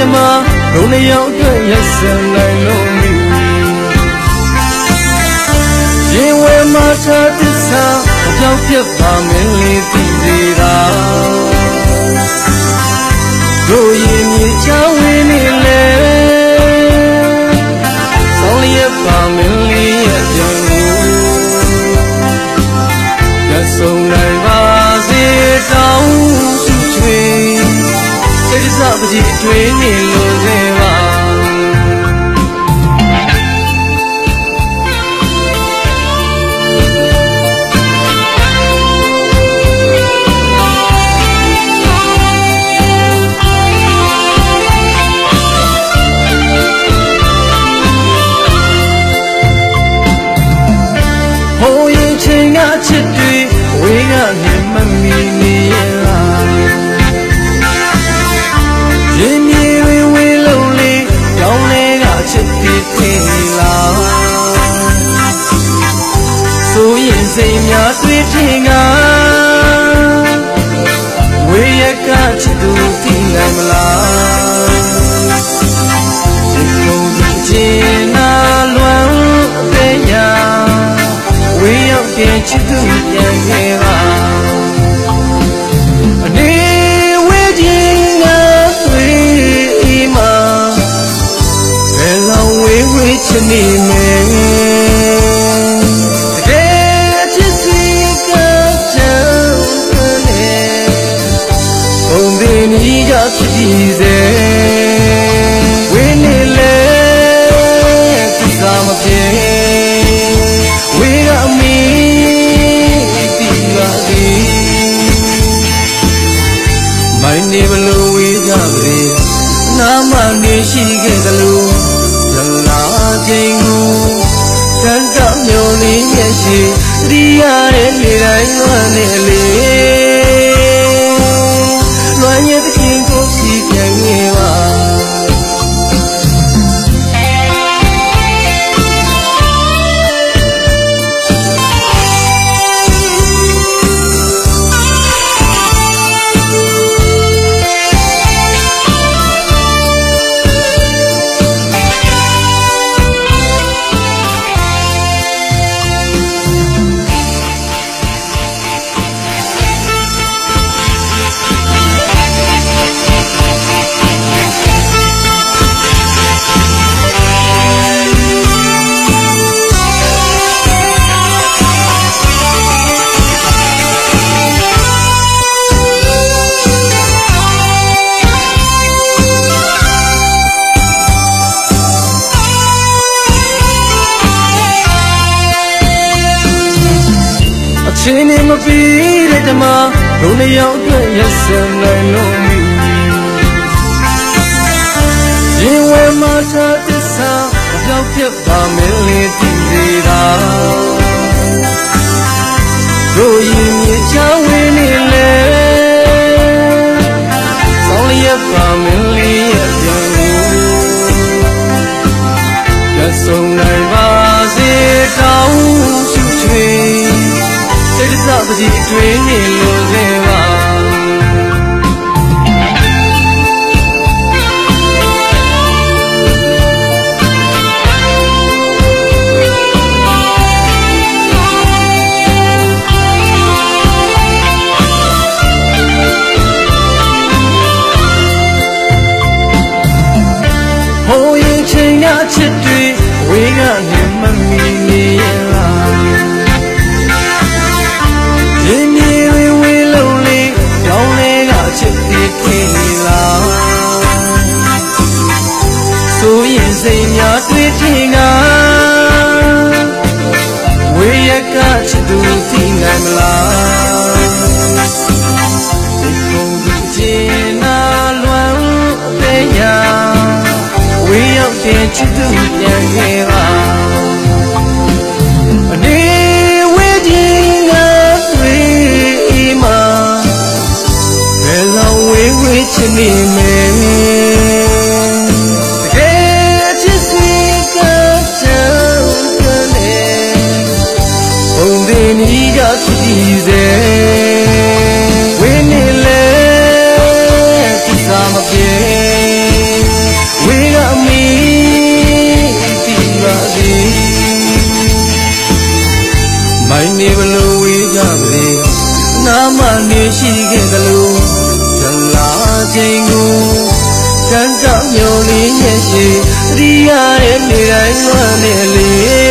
ဓမ္မဘုံနှစ်ယောက်အတွက်ရက်စံနိုင်လို့မိရင်ဝဲမှာသာတစ္ဆာအပြောင်းပြတ်ပါမင်းလေးသိသေးတာတို့ရင်မြေချောင်းဝ စိတ်များတွေ့ထင်ကဝေးရကချစ်သူသိနိုင်မလားဒီကုန်းသူချင်းနာလွမ်းအသေးညာဝေးရောက်တဲ့ချစ်သူပြန်ခဲ့ ကဖြစ်ကြည့်စေဝေးနေလေသူစားမပြေဝေးကအမီတီပါသည်မိုင်းနေဘလို့ဝေးကြပါလေနာမနေရှိခဲ့သလိုဇလာချင်းကိုတန်တမျိုးလေးမျက်ရှိရိရတဲ့နေတိုင်းလွမ်းနေလေလွ အချင်းနေမပြီးတဲ့ဓမ္မဘုံနှစ်ယောက်အတွက်ရက်စံနိုင်လို့မိရင်ဝဲမှာသာတစ္ဆာအပြောင်းပြတ်ပါမင်းလေးတည်သေးတာတို့ရင်မြေချောင်းဝ စပကြီးတွေးနေလို့စေ ရောက်တဲ့ချစ် ညိုလေးရဲ့ရှိသတိရတဲ့နေတိုင်းလွမ်းနေလေ